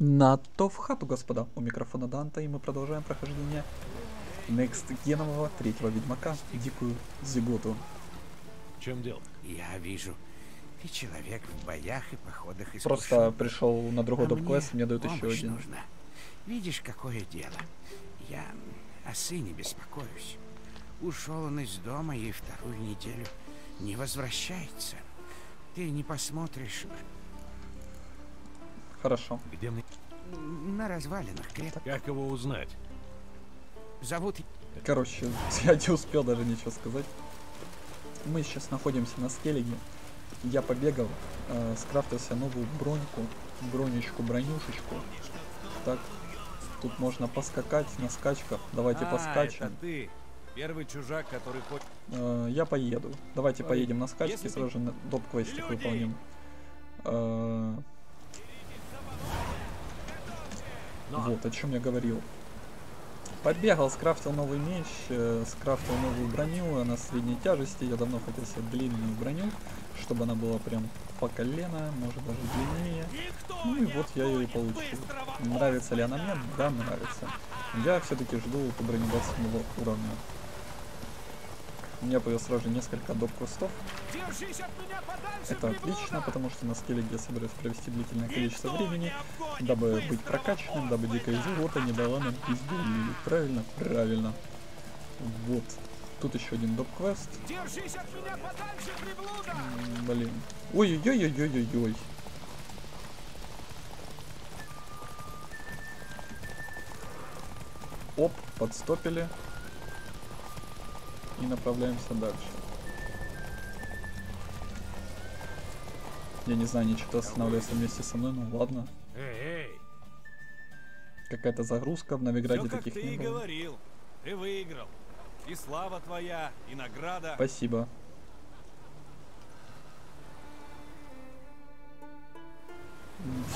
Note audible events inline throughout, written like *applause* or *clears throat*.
На то в хату, господа. У микрофона Данта, и мы продолжаем прохождение Next Генового третьего Ведьмака, Дикую Зиготу. В чем дело? Я вижу, ты человек в боях и походах Просто искушен. пришел на другой А доп-квест, мне дают еще один. нужна. Видишь, какое дело. Я о сыне беспокоюсь. Ушел он из дома и вторую неделю не возвращается. Ты не посмотришь Хорошо. Где мне? на развалинах крепко. Как его узнать? Зовут Короче, *laughs* я не успел даже ничего сказать. Мы сейчас находимся на скеллиге. Я побегал, э, скрафтился новую броньку, бронечку, бронюшечку. Так, тут можно поскакать на скачках. Давайте а, поскачем. это ты. Первый чужак, который хочет... Э, я поеду. Давайте Ой, поедем на скачки, если ты- сразу же на- доп-квестик выполним. Э. Вот, о чем я говорил. Побегал, скрафтил новый меч, э, скрафтил новую броню, она средней тяжести. Я давно хотел себе длинную броню, чтобы она была прям по колено, может даже длиннее. Ну и вот я ее и получил. Нравится ли она мне? Да, нравится. Я все-таки жду броню 27 уровня. У меня появилось сразу же несколько доп-квестов. Это отлично, потому что на скелле я собираюсь провести длительное количество времени, дабы быть прокачанным, дабы дикая зигота не дала нам пизду. Правильно, правильно. Вот. Тут еще один доп-квест. Блин. Ой-ой-ой-ой-ой-ой. Оп, подстопили. И направляемся дальше. Я не знаю, они что-то останавливаются вместе со мной, ну ладно. Какая-то загрузка в Новиграде как таких ты не было. говорил. Ты выиграл. И слава твоя, и награда. Спасибо.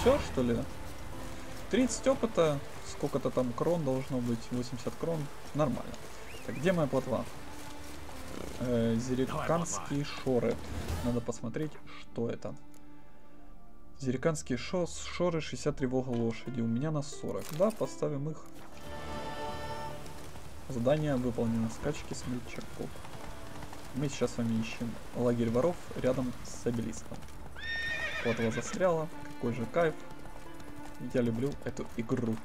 Все, что ли? 30 опыта, сколько-то там крон должно быть, 80 крон, нормально. Так, где моя плотва? Э, Зериканские шоры. Надо посмотреть, что это. Зериканские шо шоры 63 вога лошади. У меня на 40. Да, поставим их. Задание выполнено. Скачки смельчаков. Мы сейчас с вами ищем лагерь воров рядом с обелиском. Плотва застряла. Какой же кайф. Я люблю эту игру.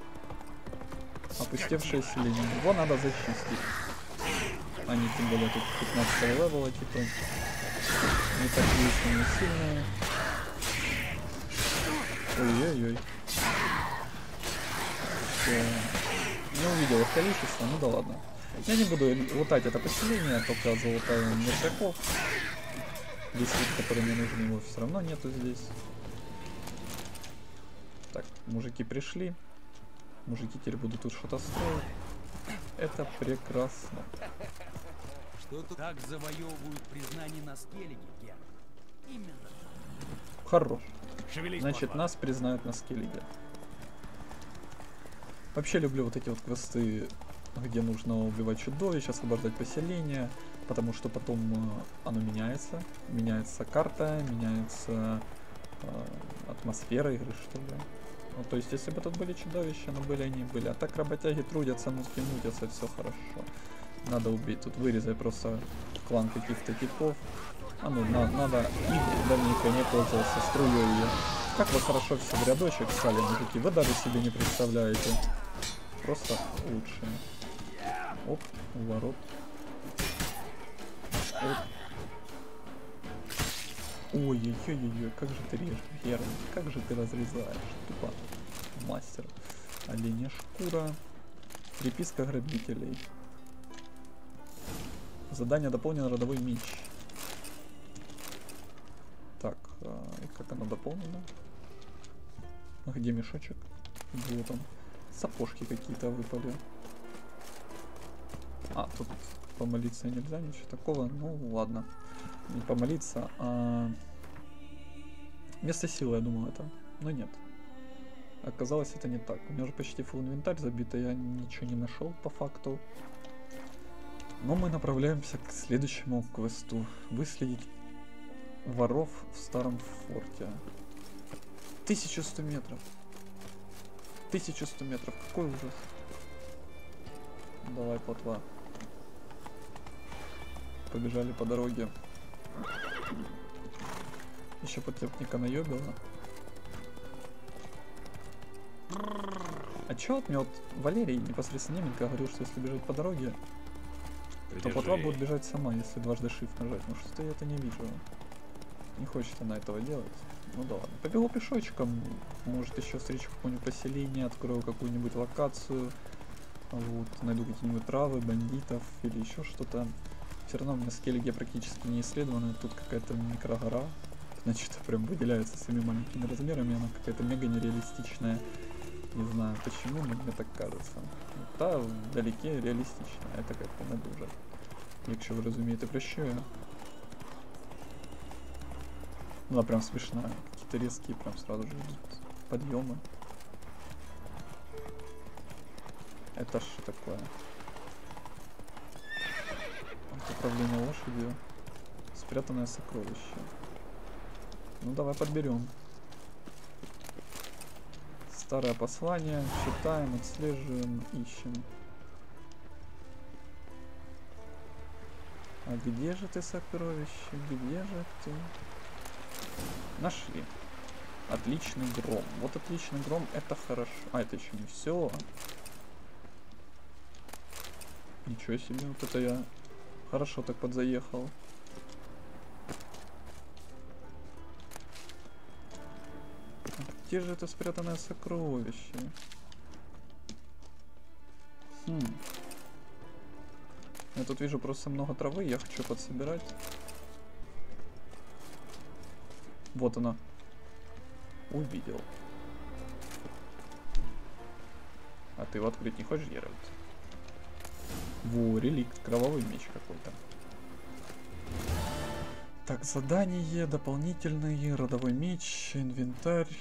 Опустевшее селение. Его надо зачистить. Они тем более тут 15 левела, типа. Не такие сильные. Ой-ой-ой. Не увидел их количество, ну да ладно. Я не буду лутать это поселение, только залутаю мертвяков. Весь лут, который мне нужен, его все равно нету здесь. Так, мужики пришли. Мужики теперь будут тут что-то строить. Это прекрасно. Что тут? Так завоевывают признание на. Именно Хорош. Значит, нас признают на скиллиге. Вообще люблю вот эти вот квесты, где нужно убивать чудовищ, освобождать поселение, потому что потом э, оно меняется. Меняется карта, меняется э, атмосфера игры, что ли. Ну, то есть, если бы тут были чудовища, но были они были. А так работяги трудятся, мутки мутятся, все хорошо. Надо убить. Тут вырезай просто клан каких-то типов. А ну, на- надо их давненько не пользовался струей ее. Как вы хорошо все в рядочек стали, мужики, вы даже себе не представляете. Просто лучшие. Оп, у ворот. Оп. Ой-ой-ой-ой, как же ты режешь, Герман, как же ты разрезаешь, тупо. Мастер. Оленя шкура. Приписка грабителей. Задание дополнено родовой меч. А, и как оно дополнено? А Где мешочек? Вот он. Сапожки какие-то выпали. А, тут помолиться нельзя, ничего такого. Ну, ладно. Не помолиться, а... Место силы, я думал, это. Но нет. Оказалось, это не так. У меня уже почти full инвентарь забит, я ничего не нашел по факту. Но мы направляемся к следующему квесту. Выследить воров в старом форте. 1100 метров. 1100 метров, какой ужас. Давай, плотва. Побежали по дороге. Еще подтепника наебила. А чё вот Валерий непосредственно Неменко говорил, что если бежать по дороге, то плотва Придержи. будет бежать сама, если дважды shift нажать. Ну что-то я это не вижу. Не хочет она этого делать. Ну да ладно. Побегу пешочком. Может еще встречу какое-нибудь поселение, открою какую-нибудь локацию. Вот, найду какие-нибудь травы, бандитов или еще что-то. Все равно у меня скеллиги практически не исследованы. Тут какая-то микрогора. Значит, *laughs* прям выделяется своими маленькими размерами. Она какая-то мега нереалистичная. Не знаю почему, но мне так кажется. Та вдалеке реалістична, это как-то не дуже. Якщо ви розумієте про що я. Она прям смешная. Какие-то резкие прям сразу же идут подъемы. Это что такое? Управление лошадью. Спрятанное сокровище. Ну давай подберем. Старое послание. Читаем, отслеживаем, ищем. А где же ты, сокровище? Где же ты? Нашли. Отличный гром. Вот отличный гром, это хорошо. А, это еще не все. Ничего себе, вот это я хорошо так подзаехал. А Где же это спрятанное сокровище? Хм. Я тут вижу просто много травы, я хочу подсобирать. Вот она. Увидел. А ты его открыть не хочешь, Геральт? Во, реликт, кровавый меч какой-то. Так, задание, дополнительные, родовой меч, инвентарь.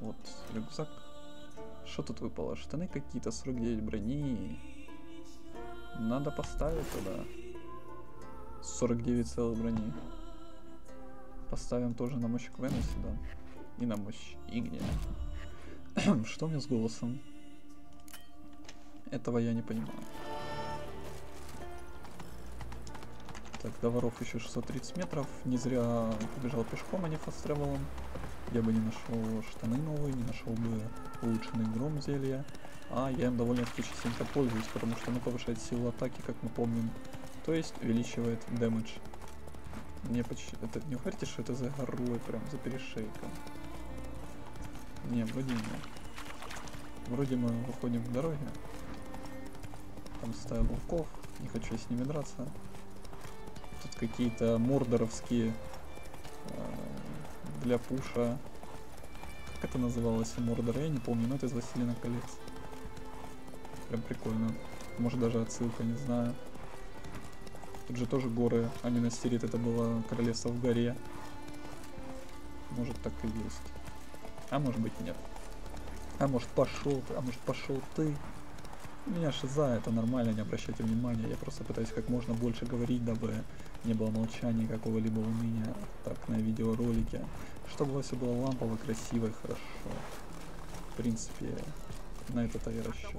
Вот, рюкзак. Что тут выпало? Штаны какие-то, 49 брони. Надо поставить туда. 49 целых брони. Поставим тоже на мощь Квена сюда. И на мощь Игния. *clears throat* Что у меня с голосом? Этого я не понимаю. Так, до воров еще 630 метров. Не зря побежал пешком, а не фастревелом. Я бы не нашел штаны новые, не нашел бы улучшенный гром зелья. А я им довольно-таки частенько пользуюсь, потому что оно повышает силу атаки, как мы помним. То есть увеличивает дэмэдж. Не почти... Это не говорите, что это за горой, прям за перешейком. Не, вроде нет. Вроде мы выходим к дороге. Там стая волков. Не хочу с ними драться. Тут какие-то мордоровские э, для пуша. Как это называлось у Мордора? Я не помню, но это из Властелина колец. Прям прикольно. Может даже отсылка, не знаю. Тут же тоже горы, а Минастерит это было королевство в горе. Может так и есть. А может быть нет. А может пошел ты, а может пошел ты. У меня шиза, это нормально, не обращайте внимания. Я просто пытаюсь как можно больше говорить, дабы не было молчания какого-либо у меня так на видеоролике. Чтобы все было лампово, красиво и хорошо. В принципе, на это-то и расчет.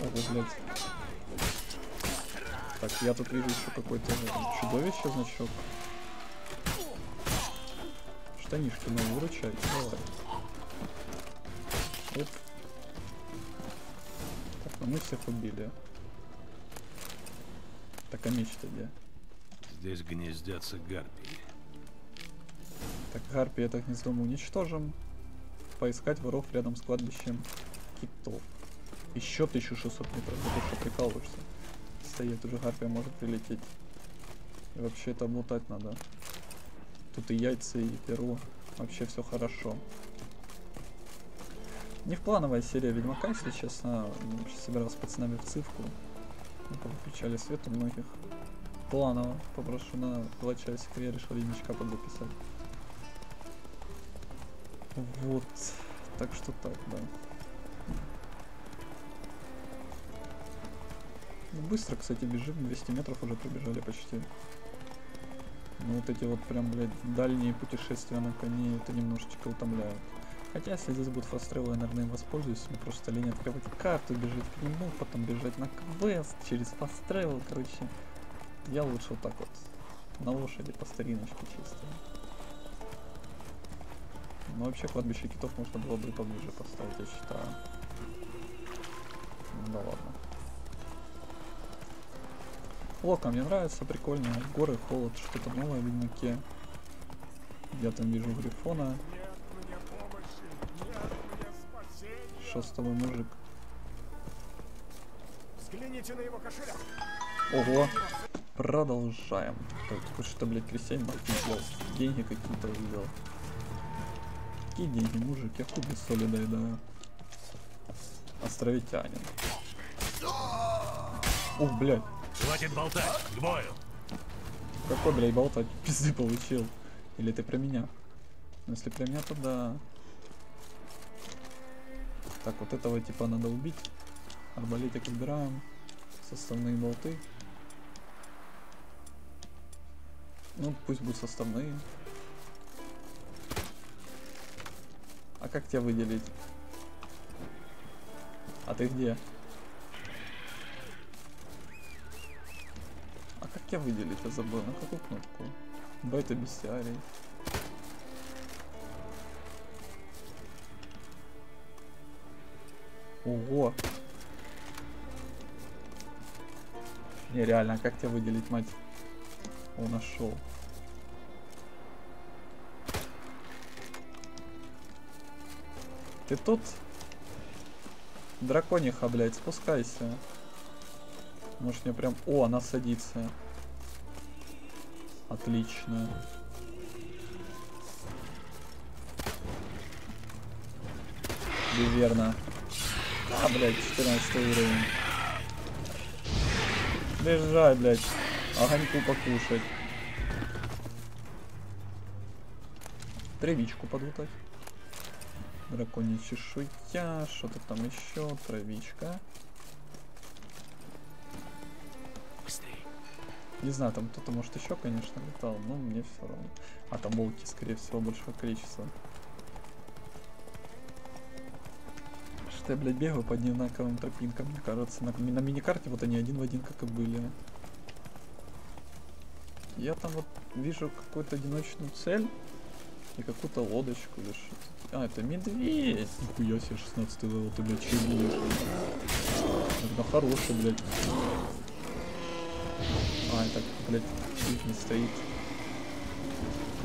Ого, блядь. Так, я тут вижу еще какое-то чудовище значок. Штанишки надо выручать. Давай. Оп. Так, ну мы всех убили. Так, а меч-то где? Здесь гнездятся гарпии. Так, гарпи это гнездо мы уничтожим. Поискать воров рядом с кладбищем китов. Еще 1600 метров. Ты что, прикалываешься? Стоит уже гарпия может прилететь. И вообще это облутать надо. Тут и яйца, и перо. Вообще все хорошо. Не в плановая серия Ведьмака, если честно. Собирался с пацанами в цифку. Мы выключали свет у многих. Планово. Попрошу на два часика. Я решил Ведьмачка подзаписать. Вот. Так что так, да. Быстро, кстати, бежим. 200 метров уже пробежали почти. Ну, вот эти вот прям, блядь, дальние путешествия на коне, это немножечко утомляет. Хотя, если здесь будут фастрелы, я, наверное, им воспользуюсь. Мне просто лень открывать карту, бежать к нему, потом бежать на квест через фастрелы. Короче, я лучше вот так вот. На лошади по стариночке чисто. Ну, вообще, кладбище китов можно было бы поближе поставить, я считаю. Ну да ладно. Лока мне нравится, прикольно. Горы, холод, что-то новое в Ведьмаке. Я там вижу Грифона. Шестого мужик. Взгляните на его кошелек. Ого. Продолжаем. Так, что, блядь, крестьянин сделал. Деньги какие-то увидел. Какие деньги, мужик? Я хуй без соли доедаю. Островитянин. Ух, блядь. Хватит болтать, к бою! Какой, блядь, болтать? *laughs* Пизды получил. Или ты про меня? Ну, Если про меня, то да. Так, вот этого типа надо убить. Арбалетик убираем. Составные болты. Ну, пусть будут составные. А как тебя выделить? А ты где? Тебя выделить? Я забыл. На какую кнопку? Бета бестиарий. Ого! Нереально, а как тебя выделить, мать? О, нашел. Ты тут? Дракониха, блядь, спускайся. Может мне прям... О, она садится. Отлично. Верно. А, блядь, 14 уровень. Бежать, блядь. Огоньку покушать. Травичку подлутать. Драконья чешуя, что-то там еще, травичка. Не знаю, там кто-то, может, еще, конечно, летал, но мне все равно. А там волки, скорее всего, большого количества. Что я, блядь, бегаю по одинаковым тропинкам, мне кажется. На, на миникарте вот они один в один, как и были. Я там вот вижу какую-то одиночную цель и какую-то лодочку или что-то. А, это медведь! Нихуя себе, 16 level, ты, блядь, че видишь? Это хороший, блядь. А, это, блядь, чуть не стоит.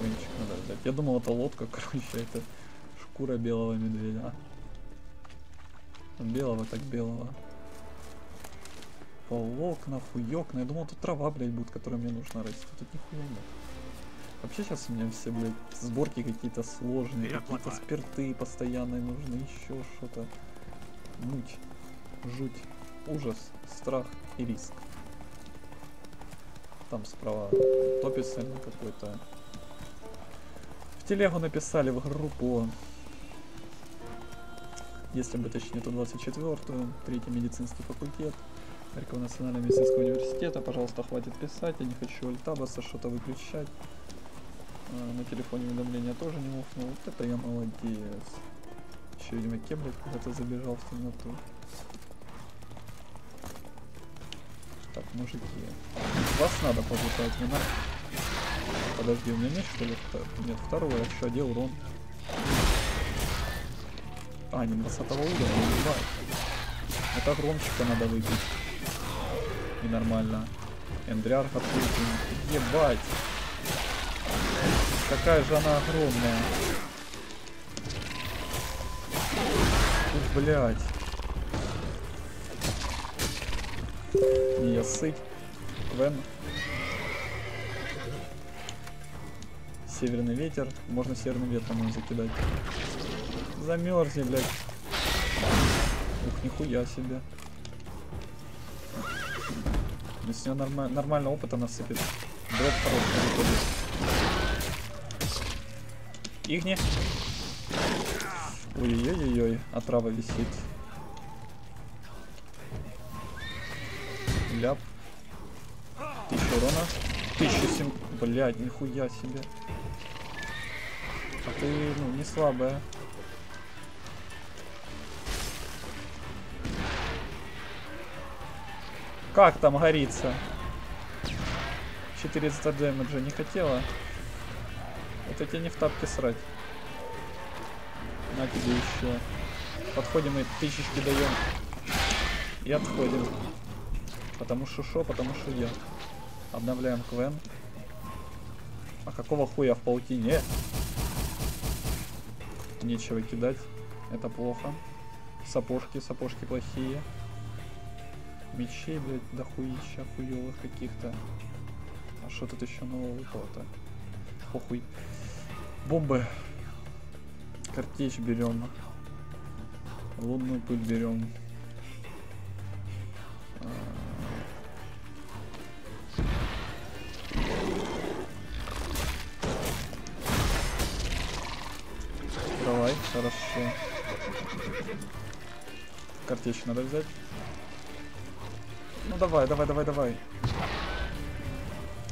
Венчик надо взять. Я думал, это лодка, *laughs* короче, а это шкура белого медведя. Белого так белого. Волокна, хуёкна. Я думал, тут трава, блядь, будет, которая мне нужно расти. Тут нихуя нет. Вообще сейчас у меня все, блядь, сборки какие-то сложные, какие-то спирты постоянные нужны, еще что-то. Муть, жуть, ужас, страх и риск. Там справа топит сильно какой-то. В телегу написали в группу. Если бы точнее, то 24-ю, третий медицинский факультет. Харькова национального медицинского университета. Пожалуйста, хватит писать, я не хочу альтабаса что-то выключать. А, На телефоне уведомления тоже не мухнул. Вот это я молодец. Еще в Ведьмаке, блядь, куда-то забежал в темноту. Мужики. Вас надо побутать, не надо. Подожди, у меня нет что ли? Нет, второе, еще где урон? А, не 20 уровня, ебать. Это громчика надо выпить. И нормально. Эндриарх открытый. Ебать. Какая же она огромная. Ух, блядь. Не, я сыть. Квен. Северный ветер. Можно северным ветром его закидать. Замерзни, блядь. Ух, нихуя себе. Если он норма- нормально опыта насыпет. Дроп хороший. Игни. Ой-ой-ой-ой, отрава висит. ляп. 1000 урона. 1007. Блядь, нихуя себе. А ты, ну, не слабая. Как там горится? 400 демеджа не хотела. Это тебе не в тапке срать. На тебе еще. Подходим и тысячки даем. И отходим. Потому что шо, потому что я. Обновляем квен. А какого хуя в паутине? Нечего кидать. Это плохо. Сапожки, сапожки плохие. Мечей, блядь, дохуища хуёвых каких-то. А что тут еще нового выпало-то? Похуй. Бомбы. Картечь берем. Лунную пыль берем. А. хорошо. Картечь надо взять. Ну давай, давай, давай, давай.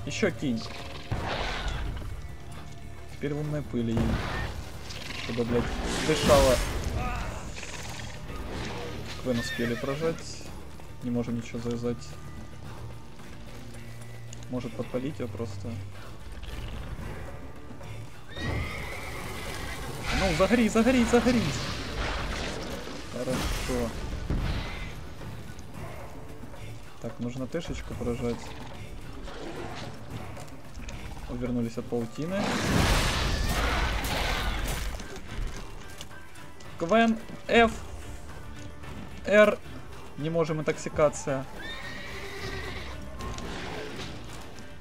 Еще кинь. Теперь лунная пыль ей. Чтобы, блядь, дышала. Квен успели прожать. Не можем ничего завязать. Может подпалить ее просто. Ну, загори, загори, загори. Хорошо. Так, нужно тэшечку прожать. Увернулись от паутины. Квен F R не можем интоксикация.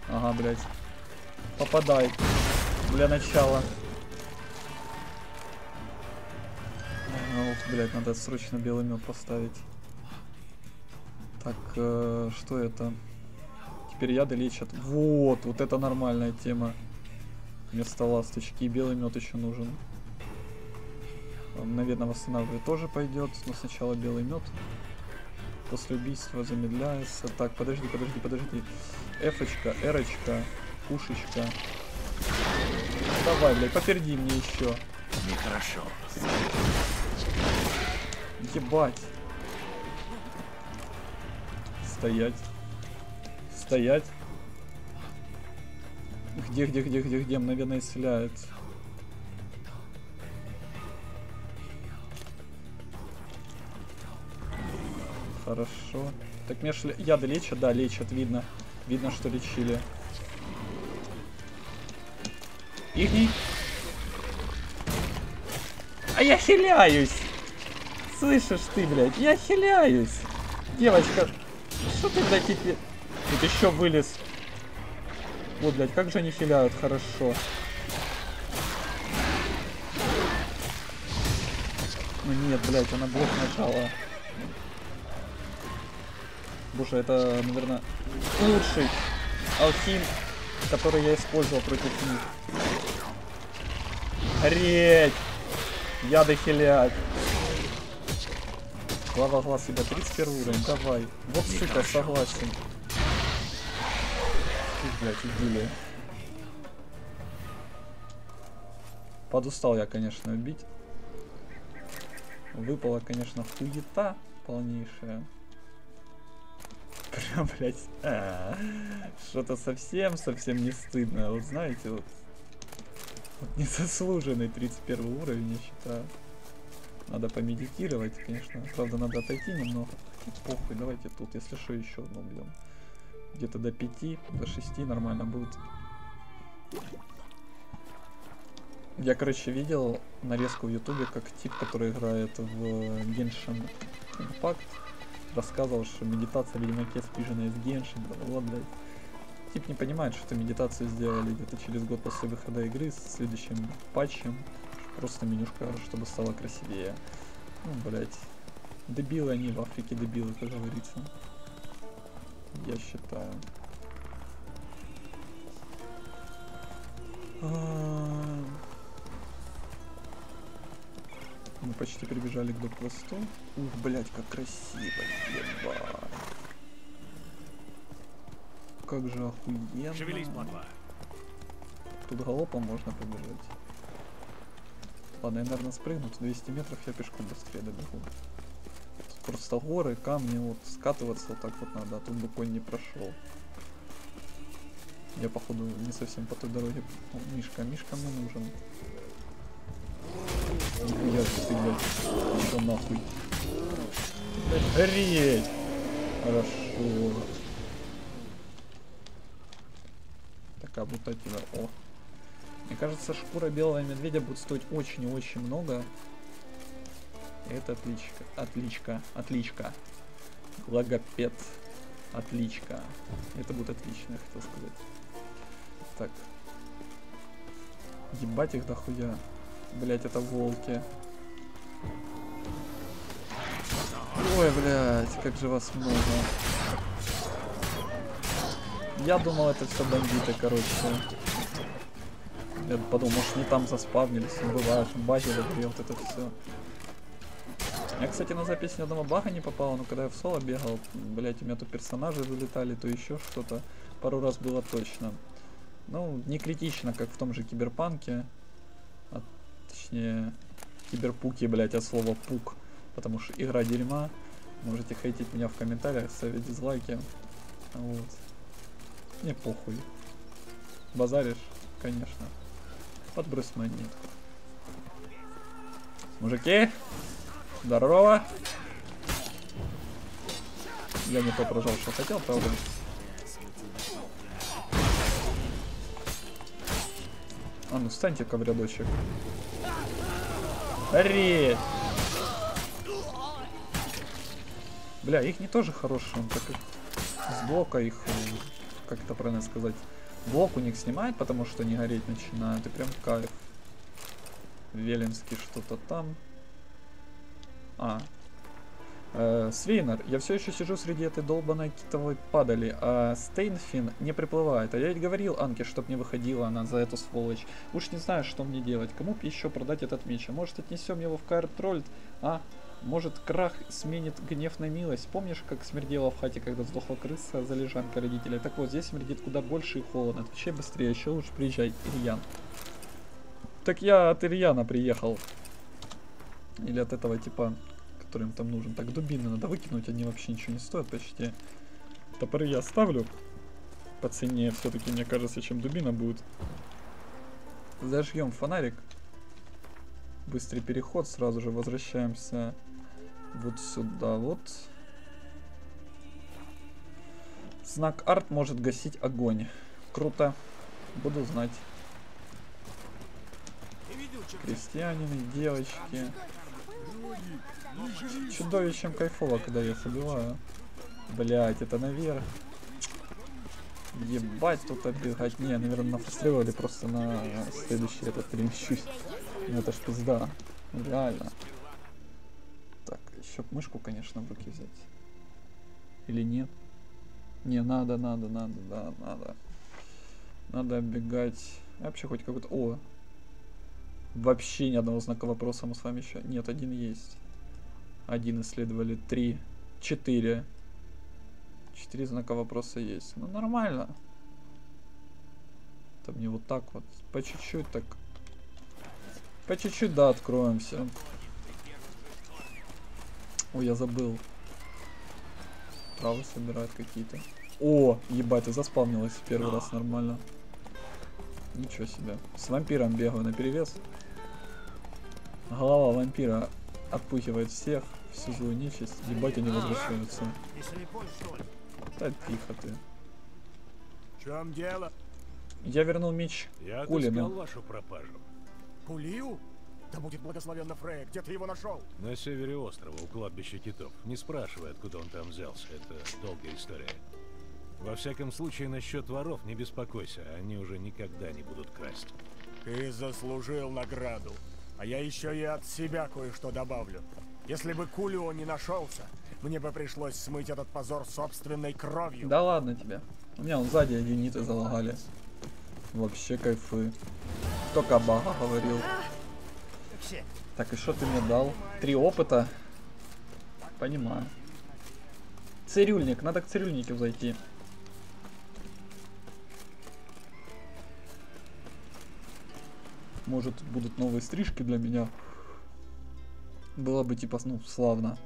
Ага, блядь. Попадай. Для начала. Ух, блядь, надо срочно белый мед поставить. Так, э, что это? Теперь яды лечат. Вот, вот это нормальная тема. Вместо ласточки. И белый мед еще нужен. Наверное, восстанавливать тоже пойдет, но сначала белый мед. После убийства замедляется. Так, подожди, подожди, подожди. Эфочка, эрочка, пушечка. Давай, блядь, поперди мне еще. Нехорошо. Ебать. Стоять. Стоять. Где, где, где, где, где? Мгновенно исцеляет. Хорошо. Так меж яды лечат? Да, лечат, видно. Видно, что лечили. Ихний. А я хиляюсь! Слышишь ты, блядь, я хиляюсь! Девочка, что ты, блядь, теперь... Тут еще вылез. Вот, блядь, как же они хиляют, хорошо. Ну нет, блядь, она блок нажала. Боже, это, наверное, лучший алхим, который я использовал против них. Реть! Яды хилять. Глава глаз себя 31 уровень, давай. Вот сука, согласен. Ты, блядь, идиллия. Подустал я, конечно, бить. Выпала, конечно, хуета полнейшая. Прям, блядь, а, что-то совсем-совсем не стыдно. Вот знаете, вот, вот незаслуженный 31 уровень, я считаю. Надо помедитировать, конечно. Правда, надо отойти немного. Похуй, давайте тут, если что, еще одну убьем. Где-то до 5, до 6 нормально будет. Я, короче, видел нарезку в ютубе, как тип, который играет в Genshin Impact, рассказывал, что медитация, видимо, кет спижена из Genshin, бла блядь. Тип не понимает, что эту медитацию сделали где-то через год после выхода игры с следующим патчем. Просто менюшка, чтобы стало красивее. Ну, блять. Дебилы они в Африке дебилы, как говорится. Я считаю. А, Мы почти прибежали к блокпосту. Ух, блять, как красиво, ебать. Как же охуенно. Шевелись. Тут галопом можно побежать. Ладно, я, наверное, спрыгну. Тут 200 метров я пешком быстрее добегу. просто горы, камни, вот скатываться вот так вот надо, а тут бы конь не прошел. Я походу не совсем по той дороге. О, Мишка, Мишка мне нужен. Блядь. Что нахуй? Гореть! Хорошо. Такая тебя. О. Мне кажется, шкура белого медведя будет стоить очень и очень много. Это отличка. Отличка. Отличка. Логопед. Отличка. Это будет отлично, я хотел сказать. Так. Ебать их дохуя. Блять, это волки. Ой, блядь, как же вас много. Я думал, это все бандиты, короче. Я подумал, может, не там заспавнились, бывает, баги выгорел, вот это все. Я, кстати, на запись ни одного бага не попало, но когда я в соло бегал, блять, у меня то персонажи вылетали, то еще что-то. Пару раз было точно. Ну, не критично, как в том же Киберпанке. А, точнее, Киберпуке, блять, от слова пук. Потому что игра дерьма. Можете хейтить меня в комментариях, ставить дизлайки. Вот. Мне похуй. Базаришь? Конечно. Подбрось монетку. Мужики, здорово. Я не то что хотел, правда. А ну встаньте-ка в рядочек. Ари! Бля, их не тоже хороший, он так их с блока их, э, как это правильно сказать, блок у них снимает, потому что они гореть начинают, и прям кайф. Веленский что-то там. А. Э, Свейнер, я все еще сижу среди этой долбанной китовой падали, а Стейнфин не приплывает. А я ведь говорил Анке, чтоб не выходила она за эту сволочь. Уж не знаю, что мне делать. Кому еще продать этот меч? А может отнесем его в Каэр-Трольд? А? Может, крах сменит гнев на милость? Помнишь, как смердело в хате, когда сдохла крыса за лежанкой родителей? Так вот, здесь смердит куда больше и холодно. Отвечай быстрее, еще лучше приезжай, Ильян. Так я от Ильяна приехал. Или от этого типа, который им там нужен. Так, дубины надо выкинуть, они вообще ничего не стоят почти. Топоры я оставлю. По цене все-таки, мне кажется, чем дубина будет. Зажгем фонарик. Быстрый переход, сразу же возвращаемся вот сюда вот. Знак арт может гасить огонь. Круто. Буду знать. Крестьянины, девочки. Чудовищем кайфово, когда я собиваю. Блять, это наверх. Ебать тут оббегать. Не, наверное, на фастревале просто на следующий этот перемещусь. Ну это ж пизда. Реально. Еще мышку, конечно, в руки взять. Или нет? Не, надо, надо, надо, да, надо. Надо оббегать. Вообще хоть какой-то... О! Вообще ни одного знака вопроса мы с вами еще... Нет, один есть. Один исследовали, три, четыре. Четыре знака вопроса есть. Ну, нормально. Там не вот так вот. По чуть-чуть так. По чуть-чуть, да, откроемся. Ой, я забыл. Травы собирают какие-то. О, ебать, ты заспавнилась в первый раз нормально. Ничего себе. С вампиром бегаю на перевес. Голова вампира отпугивает всех, всю злую нечисть. Ебать, они возвращаются. Да тихо ты. В чем дело? Я вернул меч Я Кулину. вашу пропажу. Пулию? Да будет благословенно Фрея, где ты его нашел? На севере острова, у кладбища китов. Не спрашивай, откуда он там взялся. Это долгая история. Во всяком случае, насчет воров не беспокойся. Они уже никогда не будут красть. Ты заслужил награду. А я еще и от себя кое-что добавлю. Если бы Кулио не нашелся, мне бы пришлось смыть этот позор собственной кровью. Да ладно тебе. У меня он сзади юниты залагали. Вообще кайфы. Только бага говорил. Так, и что ты мне дал? Три опыта. Понимаю. Цирюльник, надо к цирюльнику зайти. Может, будут новые стрижки для меня. Было бы типа, ну, славно.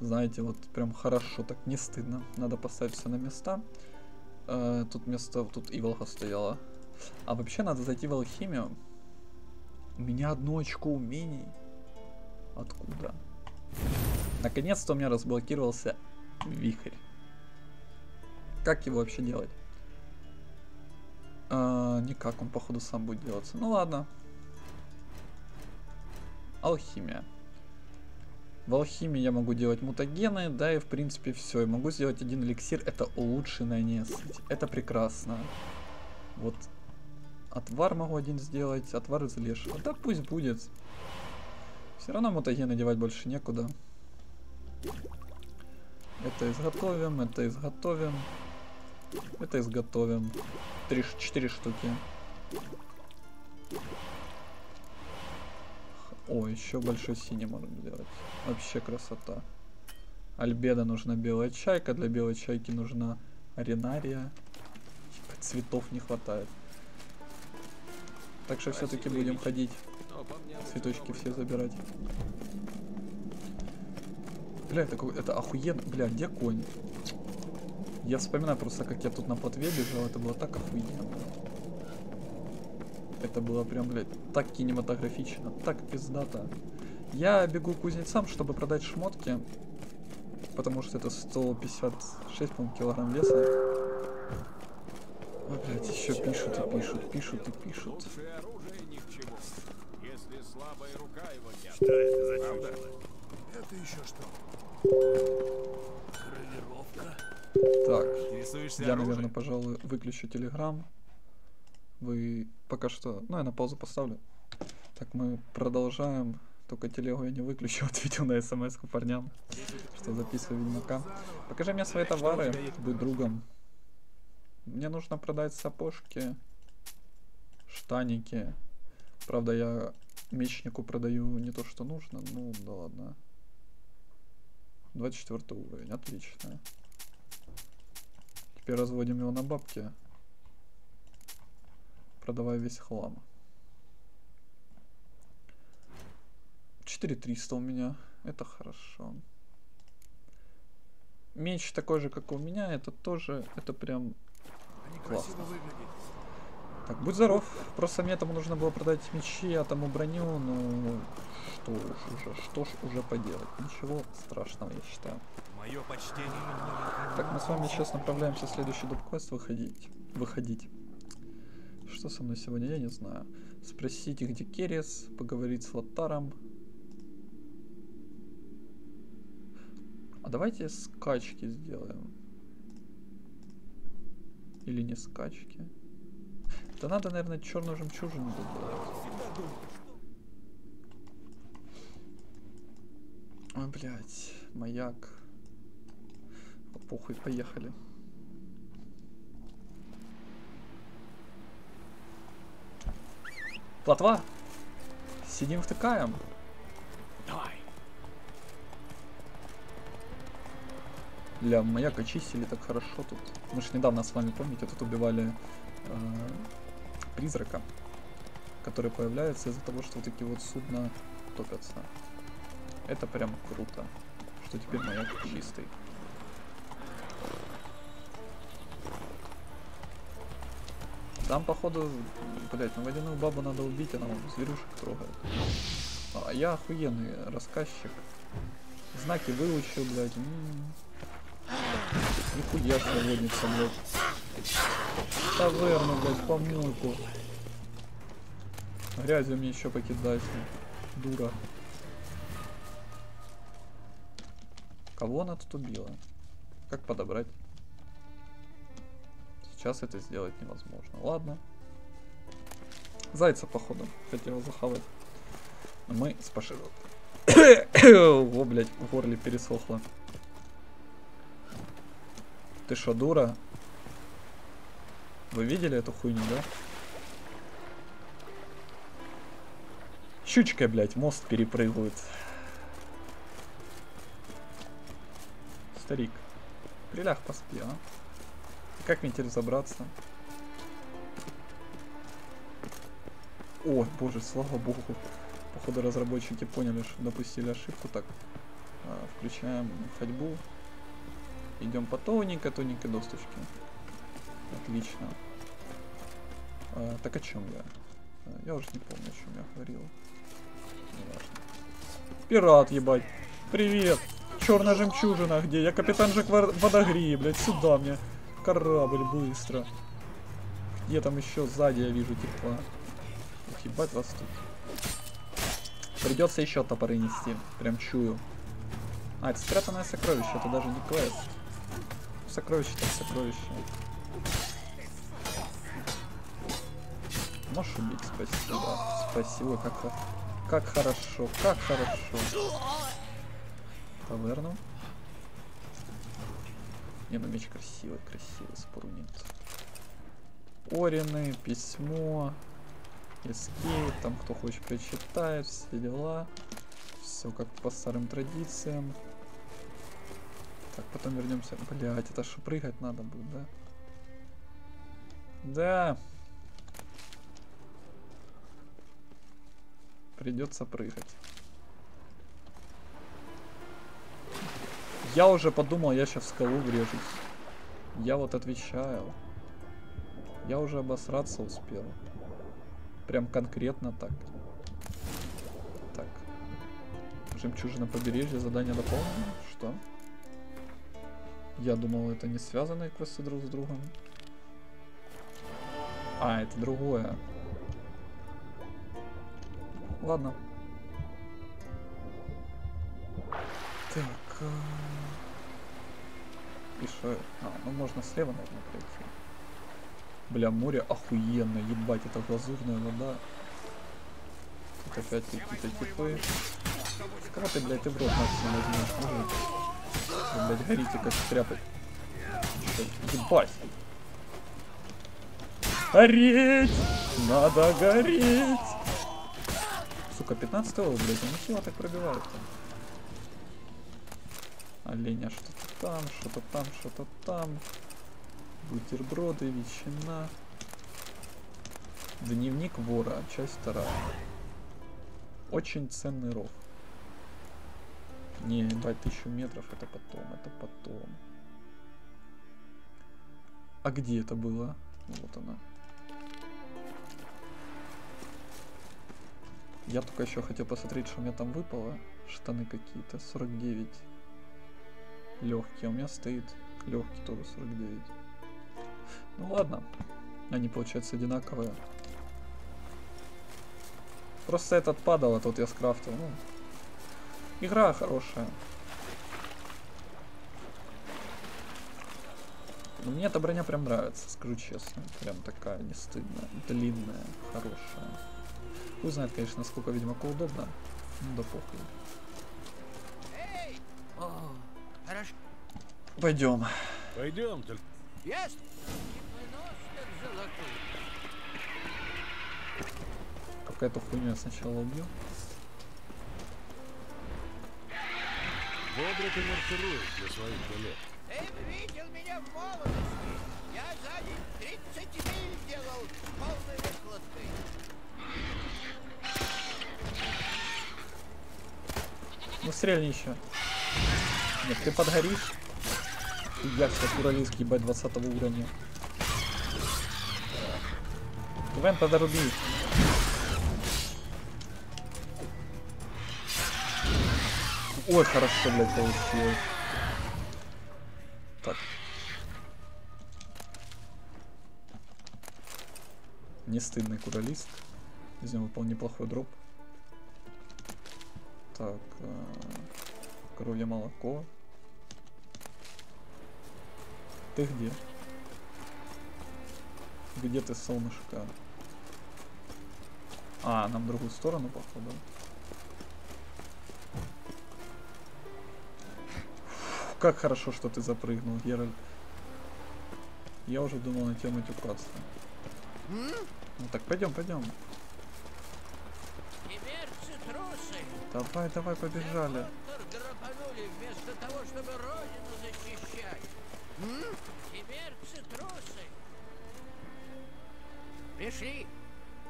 Знаете, вот прям хорошо, так не стыдно. Надо поставить все на места. Э, тут место, тут Иволга стояла. А вообще надо зайти в алхимию. У меня одно очко умений. Откуда? Наконец-то у меня разблокировался вихрь. Как его вообще делать? А, никак, он походу сам будет делаться. Ну ладно. Алхимия. В алхимии я могу делать мутагены, да и в принципе все. Я могу сделать один эликсир, это улучшенная несыть. Это прекрасно. Вот отвар могу один сделать, отвар из лешего. Да пусть будет. Все равно мутагены девать больше некуда. Это изготовим, это изготовим. Это изготовим. Три, четыре штуки. О, еще большой синий можем сделать. Вообще красота. Альбеда нужна белая чайка. Для белой чайки нужна аренария. Цветов не хватает. Так что все-таки будем ходить. Цветочки все забирать. Бля, это, это охуенно. Бля, где конь? Я вспоминаю просто, как я тут на плотве бежал. Это было так охуенно. Это было прям, блядь, так кинематографично, так пиздато. Я бегу к кузнецам, чтобы продать шмотки. Потому что это 156, по килограмм веса. Ой, блядь, еще пишут и пишут, пишут и пишут. Что это за чудо? Это еще что? Так, Интересуешься я, наверное, пожалуй, выключу телеграм. Вы пока что... Ну, я на паузу поставлю. Так, мы продолжаем. Только телегу я не выключу, *laughs* ответил на смс парням, что записываю Ведьмака. Покажи мне свои товары, будь другом. Мне нужно продать сапожки, штаники. Правда, я мечнику продаю не то, что нужно. Ну, да ладно. 24 уровень, отлично. Теперь разводим его на бабки. Продавая весь хлам. 4300 у меня. Это хорошо. Меч такой же, как у меня. Это тоже, это прям классно. Так, будь здоров. Просто мне этому нужно было продать мечи, а тому броню. Ну, что уж уже, что ж уже поделать. Ничего страшного, я считаю. Мое почтение. Так, мы с вами сейчас направляемся в следующий дубквест выходить. Выходить. Что со мной сегодня, я не знаю. Спросите, где Керес, поговорить с Лотаром. А давайте скачки сделаем. Или не скачки. Да надо, наверное, черную жемчужину доделать. Ой, блядь, маяк. Похуй, поехали. Плотва! Сидим втыкаем. Бля, маяк очистили так хорошо тут. Мы же недавно с вами, помните, тут убивали э, призрака, который появляется из-за того, что вот такие вот судна топятся. Это прям круто, что теперь маяк чистый. Там, походу, блять, ну водяную бабу надо убить, она вон зверюшек трогает. А я охуенный рассказчик. Знаки выучил, блядь. Нихуя свободница, блядь. Таверну, блядь, помойку. Грязью мне еще покидать. Дура. Кого она тут убила? Как подобрать? Сейчас это сделать невозможно. Ладно. Зайца, походу, хотел захавать. Но мы с Пашей... *coughs* О, блядь, в горле пересохло. Ты шо, дура? Вы видели эту хуйню, да? Щучкой, блядь, мост перепрыгивает. Старик, приляг поспи, а? Как мне теперь разобраться? Ой, боже, слава богу. Походу разработчики поняли, что допустили ошибку. Так, А, включаем ходьбу. Идем по тоненькой, тоненькой досточке. Отлично. А, так о чем я? А, Я уже не помню, о чем я говорил. Неважно. Пират, ебать. Привет. Черная жемчужина где? Я капитан Жак Водогрей, блядь, сюда мне. Корабль, быстро. Где там еще сзади я вижу типа. Ух, ебать вас тут. Придется еще топоры нести. Прям чую. А, это спрятанное сокровище, это даже не квест. Сокровище так сокровище. Можешь убить, спасибо. Спасибо, как, как хорошо, как хорошо. Таверну. Не, ну меч красивый, красивый, спору нет. Орины, письмо, эскейп, там кто хочет прочитает, все дела. Все как по старым традициям. Так, потом вернемся. Блять, это что, прыгать надо будет, да? Да. Придется прыгать. Я уже подумал, я сейчас в скалу врежусь. Я вот отвечаю. Я уже обосраться успел. Прям конкретно так. Так. Жемчужина побережья, задание дополнено. Что? Я думал, это не связанные квесты друг с другом. А, это другое. Ладно. Так. а? А, ну можно слева, наверное, пройти. Бля, море охуенно, ебать, это глазурная вода. Тут опять какие-то типы. Когда ты, блядь, ты в рот максимум возьмешь? Вы, блядь, горите как тряпы. Чё, Ебать! Гореть! Надо гореть! Сука, 15 блядь, он ничего так пробивает там. Оленя что-то там, что-то там, что-то там. Бутерброды, ветчина. Дневник вора, часть вторая. Очень ценный ров. Не, ебать, тысячу метров, это потом, это потом. А где это было? Вот она. Я только еще хотел посмотреть, что у меня там выпало. Штаны какие-то, 49. Легкий, а у меня стоит легкий тоже 49. Ну ладно, они получаются одинаковые. Просто этот падал, а тот я скрафтил. Ну, игра хорошая. Но мне эта броня прям нравится, скажу честно. Прям такая не стыдная, длинная, хорошая. Хуй знает, конечно, насколько Ведьмаку удобно. Ну да похуй. О, хорошо. Пойдем. Пойдем, только Ясно? Какая-то хуйня сначала убью. Бодро ты маршируешь для своих лет. Ты видел меня в молодости. Я за день 30 миль делал с полной выкладкой. Ну стрельни еще. Нет, ты подгоришь. Я сейчас уралийск ебать 20 уровня. Вен подоруби. Ой, хорошо, блядь, получилось. Так. Не стыдный куралист. Из него выпал неплохой дроп. Так, э, коровье молоко. Ты где? Где ты, солнышко? А, нам в другую сторону, походу. Как хорошо, что ты запрыгнул, Геральт. Я уже думал на тему матюкаться. Ну так, пойдем, пойдем. Теперь цитрусы. Давай, давай, побежали. Того, чтобы родину защищать. Теперь цитрусы. Пришли.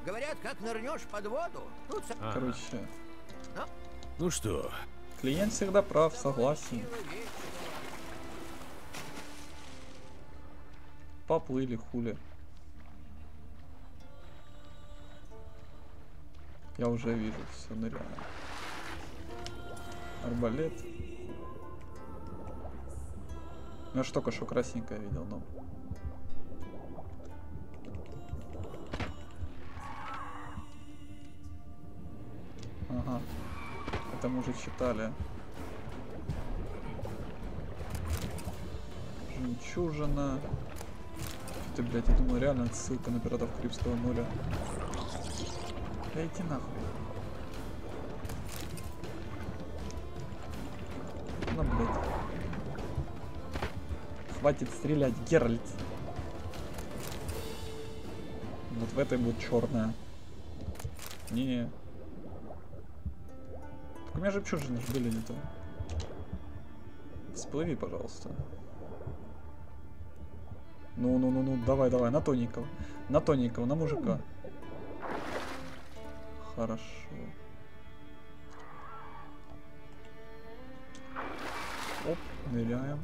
Говорят, как нырнешь под воду, тут. Короче, Ну что, Клиент всегда прав, согласен. Поплыли, хули. Я уже вижу, все ныряю. Арбалет. Ну, я ж только что красненькое видел, но... Ага. Это мы уже читали. Жемчужина. Ты, блядь, я думаю, реально отсылка на пиратов Карибского моря. Да иди нахуй. Ну, блядь. Хватит стрелять, Геральт. Вот в этой будет черная. Не. Так у меня жемчужины же были где-то. Всплыви, пожалуйста. Ну, ну, ну, ну, давай, давай, на тоненького. На тоненького, на мужика. Хорошо. Оп, ныряем.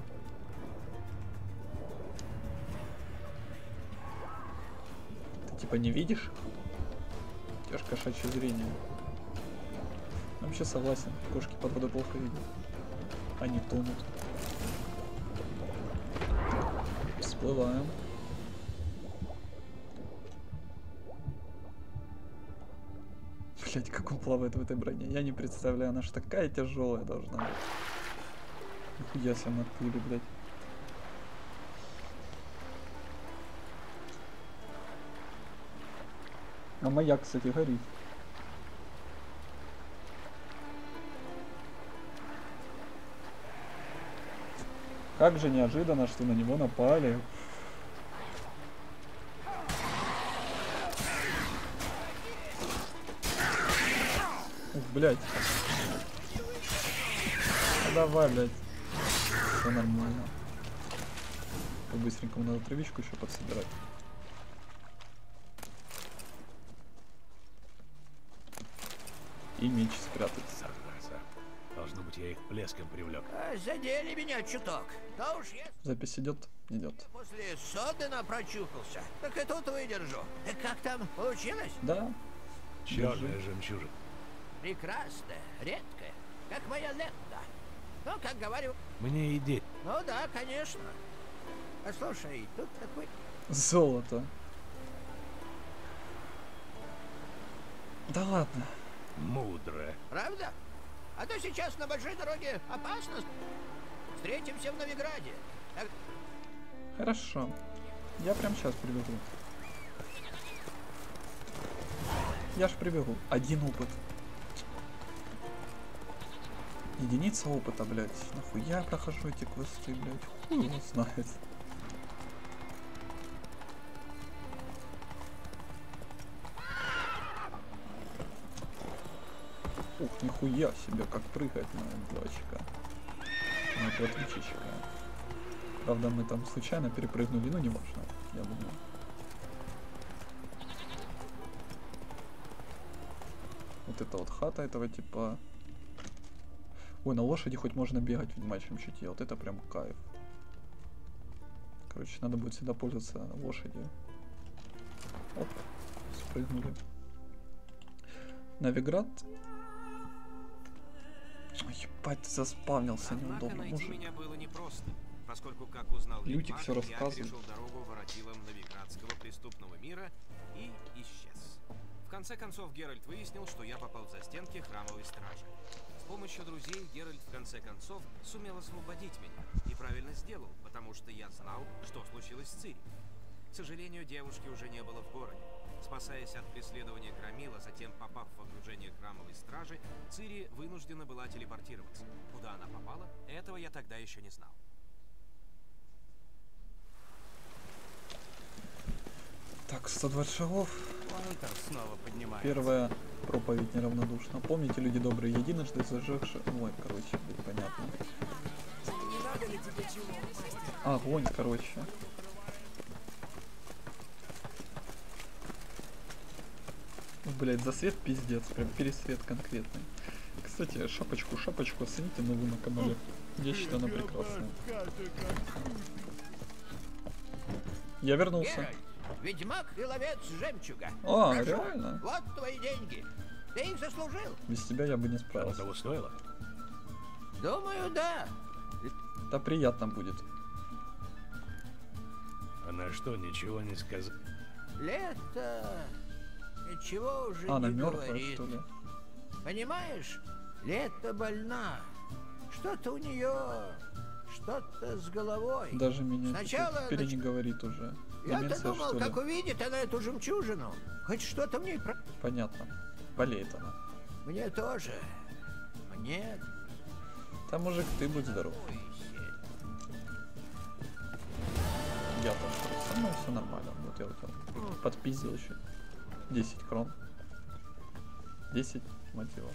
Ты типа не видишь? У кошачье зрение. Вообще согласен, кошки под водой плохо видят. Они тонут. Всплываем. Блять, как он плавает в этой броне. Я не представляю, она же такая тяжелая должна быть. Нихуя себе наплыли, блядь. А маяк, кстати, горит. Как же неожиданно, что на него напали. Ух, блядь. Ну, давай, блядь. Все нормально. По-быстренькому надо травичку еще подсобирать. И меч спрятать. Быть, я их плеском привлек. А, Задели меня чуток. Да уж я Запись идет? Идет. после Содена прочухался. Так и тут выдержу. Э, Как там получилось? Да. Черная жемчужина. Прекрасная, редкая, как моя лента. Ну, как говорю, Мне идея. ну да, конечно. А слушай, тут такой... Золото. Да ладно. Мудро. Правда? А то сейчас на большой дороге опасно. Встретимся в Новиграде. Так, Хорошо. Я прям сейчас прибегу. Я ж прибегу. Один опыт. Единица опыта, блядь. Нахуя я прохожу эти квесты, блядь. Хуй его знает. Нихуя себе, как прыгает на дурачка. На этого. Правда, мы там случайно перепрыгнули, но не важно, я думаю. Вот это вот хата этого типа. Ой, на лошади хоть можно бегать в ведьмачьем чутье. Вот это прям кайф. Короче, надо будет всегда пользоваться лошадью. Оп, спрыгнули. Новиград. Ой, Ебать, ты заспавнился Однако неудобно, найти мужик. меня было непросто, поскольку, как узнал Лютик я рассказывает. перешел дорогу воротилам Новиградского преступного мира и исчез. В конце концов, Геральт выяснил, что я попал за стенки храмовой стражи. С помощью друзей Геральт в конце концов сумел освободить меня. И правильно сделал, потому что я знал, что случилось с Цири. К сожалению, девушки уже не было в городе. Спасаясь от преследования Громила, затем попав в окружение храмовой стражи, Цири вынуждена была телепортироваться. Куда она попала, этого я тогда еще не знал. Так, 120 шагов. Снова поднимается. Первая проповедь неравнодушна. Помните, люди добрые, единожды зажегши... Ой, короче, понятно. Огонь, короче. Блять, засвет пиздец, прям пересвет конкретный. Кстати, шапочку, шапочку оцените новую на канале. Я считаю, она прекрасная. Я вернулся. Ведьмак и ловец жемчуга. А, Прошу, реально? Вот твои деньги. Ты их заслужил. Без тебя я бы не справился. того стоило? Думаю, да. Да приятно будет. Она что, ничего не сказала? Лето... Ничего уже А, она не мертвая, говорит. что ли? Понимаешь, лето больна. Что-то у нее... Что-то с головой. Даже меня Сначала теперь не нач- говорит уже. Я-то думал, что как увидит она эту жемчужину. Хоть что-то мне... про- Понятно. Болеет она. Мне тоже. Мне... Там мужик, ты будь здоров. Я тоже. Со мной все нормально. Вот я вот там подпиздил еще. 10 крон. 10 мотивов.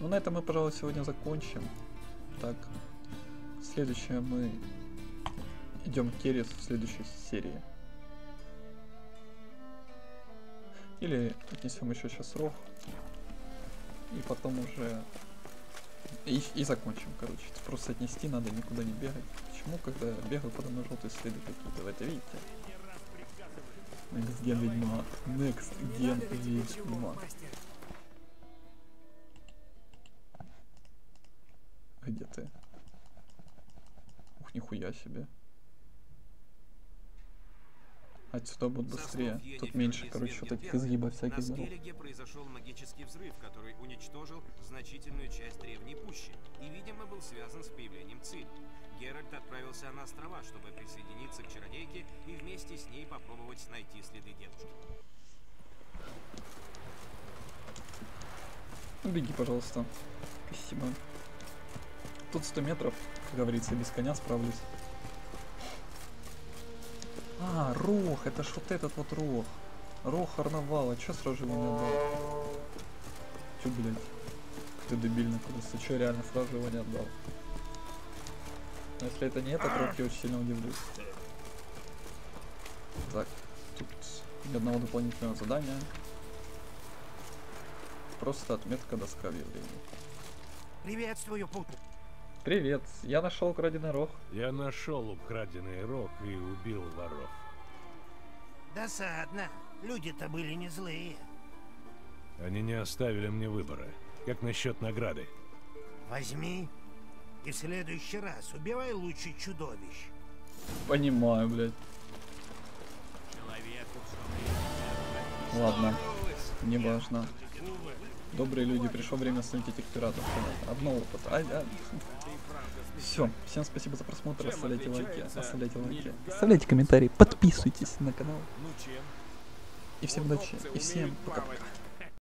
Ну, на этом мы, пожалуй, сегодня закончим. Так. Следующее мы идем Керрис в следующей серии. Или отнесем еще сейчас рог. И потом уже... И, и закончим, короче. Просто отнести надо, никуда не бегать. Почему, когда я бегаю, подо мной желтые следы какие-то? Вы это видите? Next Gen Ведьмак. Next Gen Ведьмак. Где ты? Ух, нихуя себе. Отсюда будет быстрее. Тут меньше, короче, вот Венгерберга, изгибов всяких На. Скеллиге произошел магический взрыв, который уничтожил значительную часть древней пущи и, видимо, был связан с появлением Цири. Геральт отправился на острова, чтобы присоединиться к чародейке и вместе с ней попробовать найти следы девушки. Беги, пожалуйста. Спасибо. Тут 100 метров, как говорится, без коня справлюсь. А, рог, это ж вот этот вот рог. Рог Арнавала, чё сразу его не отдал? Чё, блядь? Ты дебильный просто, чё реально сразу его не отдал? Но если это не рог, я очень сильно удивлюсь. Так, тут ни одного дополнительного задания. Просто отметка доска объявлений. Приветствую, пут. Привет, я нашел краденый рог. Я нашел украденный рог и убил воров. Досадно. Люди-то были не злые. Они не оставили мне выбора. Как насчет награды? Возьми и в следующий раз убивай лучше чудовищ. Понимаю, блядь. Ладно, не важно. Добрые люди, пришло время остановить этих пиратов. Одно опыт. А, а. Все, всем спасибо за просмотр, оставляйте лайки, оставляйте лайки, оставляйте комментарии, подписывайтесь на канал. Ну чем? И всем удачи, и всем пока-пока.